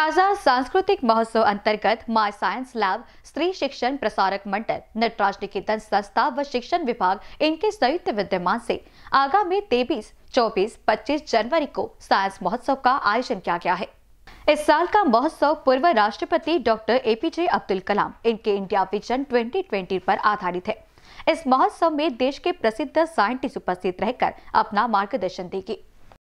ताज़ा सांस्कृतिक महोत्सव अंतर्गत माय साइंस लैब, स्त्री शिक्षण प्रसारक मंडल, नटराज निकेतन संस्था व शिक्षण विभाग इनके संयुक्त विद्यमान से आगामी तेईस, चौबीस, पच्चीस जनवरी को साइंस महोत्सव का आयोजन किया गया है। इस साल का महोत्सव पूर्व राष्ट्रपति डॉक्टर एपीजे अब्दुल कलाम, इनके इंडिया विजन 2020 पर आधारित है। इस महोत्सव में देश के प्रसिद्ध साइंटिस्ट उपस्थित रहकर अपना मार्गदर्शन देगी।